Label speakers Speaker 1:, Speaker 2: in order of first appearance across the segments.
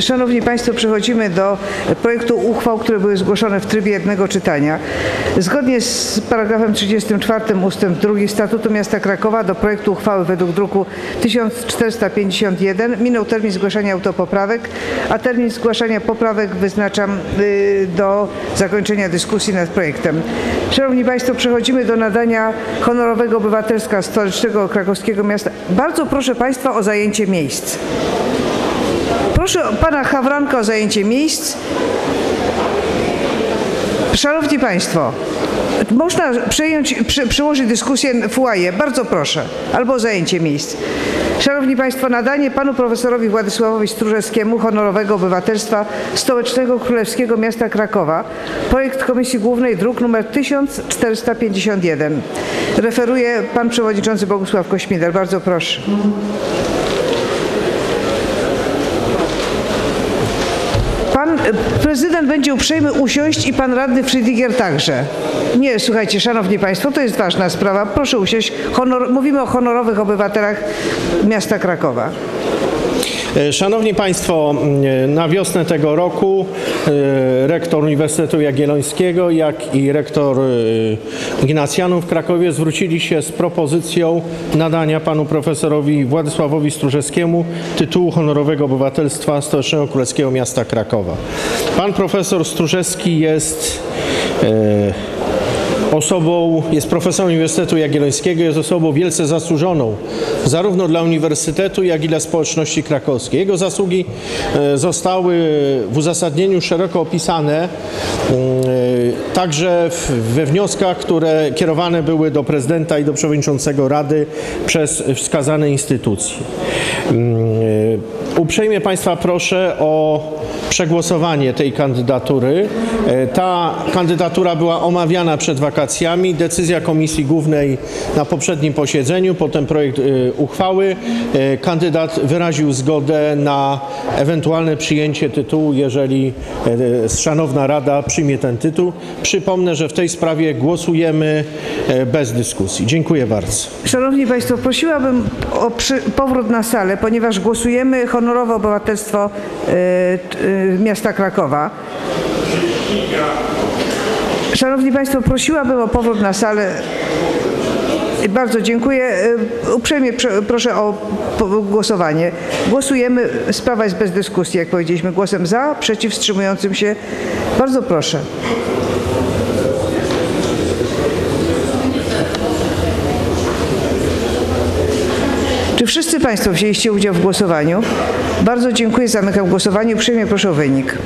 Speaker 1: Szanowni Państwo, przechodzimy do projektu uchwał, które były zgłoszone w trybie jednego czytania. Zgodnie z paragrafem 34 ustęp 2 Statutu Miasta Krakowa do projektu uchwały według druku 1451 minął termin zgłaszania autopoprawek, a termin zgłaszania poprawek wyznaczam y, do zakończenia dyskusji nad projektem. Szanowni Państwo, przechodzimy do nadania honorowego obywatelstwa stołecznego krakowskiego miasta. Bardzo proszę Państwa o zajęcie miejsc. Proszę pana Hawranka o zajęcie miejsc. Szanowni Państwo, można przejąć, przy, przyłożyć dyskusję w łaje. Bardzo proszę. Albo zajęcie miejsc. Szanowni Państwo, nadanie panu profesorowi Władysławowi Stróżewskiemu honorowego obywatelstwa Stołecznego Królewskiego Miasta Krakowa. Projekt Komisji Głównej, druk nr 1451. Referuje pan przewodniczący Bogusław Kośmider. Bardzo proszę. Prezydent będzie uprzejmy usiąść i pan radny Friediger także. Nie, słuchajcie, szanowni państwo, to jest ważna sprawa. Proszę usiąść. Honor, mówimy o honorowych obywatelach miasta Krakowa.
Speaker 2: E, Szanowni Państwo, m, na wiosnę tego roku e, rektor Uniwersytetu Jagiellońskiego, jak i rektor e, Ignacjanum w Krakowie zwrócili się z propozycją nadania panu profesorowi Władysławowi Stróżewskiemu tytułu honorowego obywatelstwa Stołecznego Królewskiego Miasta Krakowa. Pan profesor Stróżewski jest osobą, jest profesorem Uniwersytetu Jagiellońskiego, jest osobą wielce zasłużoną zarówno dla Uniwersytetu, jak i dla społeczności krakowskiej. Jego zasługi e, zostały w uzasadnieniu szeroko opisane, e, także we wnioskach, które kierowane były do prezydenta i do przewodniczącego Rady przez wskazane instytucje. Mm, e, Uprzejmie Państwa proszę o przegłosowanie tej kandydatury. E, Ta kandydatura była omawiana przed wakacjami. Decyzja Komisji Głównej na poprzednim posiedzeniu, potem projekt e, uchwały. Kandydat wyraził zgodę na ewentualne przyjęcie tytułu, jeżeli Szanowna Rada przyjmie ten tytuł. Przypomnę, że w tej sprawie głosujemy bez dyskusji. Dziękuję bardzo.
Speaker 1: Szanowni Państwo, prosiłabym o przy, powrót na salę, ponieważ głosujemy honorowe obywatelstwo e, e, miasta Krakowa. Szanowni Państwo, prosiłabym o powrót na salę. Bardzo dziękuję. E, Uprzejmie prze- proszę o głosowanie. Głosujemy. Sprawa jest bez dyskusji, jak powiedzieliśmy. Głosem za, przeciw, wstrzymującym się. Bardzo proszę. Czy wszyscy Państwo wzięliście udział w głosowaniu? Bardzo dziękuję. Zamykam głosowanie. Uprzejmie proszę o wynik.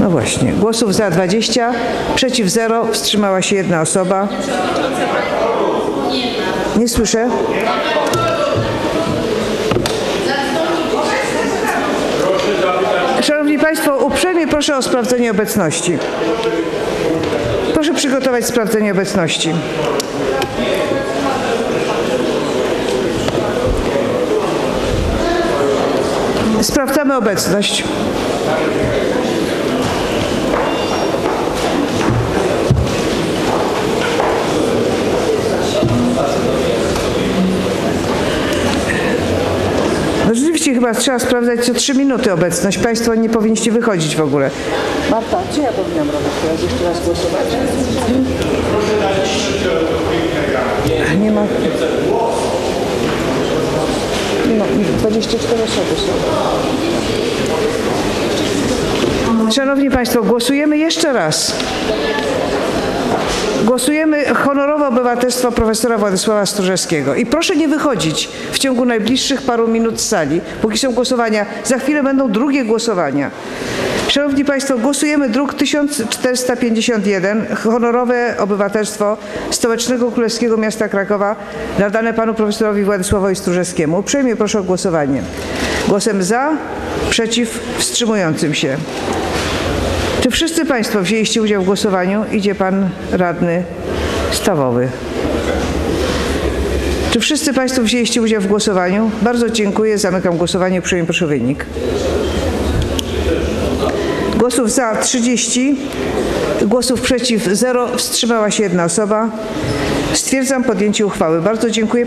Speaker 1: No właśnie. Głosów za 20, przeciw 0, wstrzymała się jedna osoba. Nie słyszę. Szanowni Państwo, uprzejmie proszę o sprawdzenie obecności. Proszę przygotować sprawdzenie obecności. Sprawdzamy obecność. No rzeczywiście chyba trzeba sprawdzać co 3 minuty obecność. Państwo nie powinniście wychodzić w ogóle. Marta, czy ja powinnam robić teraz jeszcze raz głosować? Nie ma. Ma. 24 osoby są. Szanowni Państwo, głosujemy jeszcze raz. Głosujemy honorowe obywatelstwo profesora Władysława Stróżewskiego. I proszę nie wychodzić w ciągu najbliższych paru minut z sali, póki są głosowania. Za chwilę będą drugie głosowania. Szanowni Państwo, głosujemy druk 1451, honorowe obywatelstwo Stołecznego Królewskiego Miasta Krakowa, nadane panu profesorowi Władysławowi Stróżewskiemu. Uprzejmie proszę o głosowanie. Głosem za, przeciw, wstrzymującym się. Czy wszyscy Państwo wzięliście udział w głosowaniu? Idzie Pan Radny Stawowy. Czy wszyscy Państwo wzięliście udział w głosowaniu? Bardzo dziękuję. Zamykam głosowanie. Uprzejmie proszę wynik. Głosów za 30, głosów przeciw 0, wstrzymała się jedna osoba. Stwierdzam podjęcie uchwały. Bardzo dziękuję.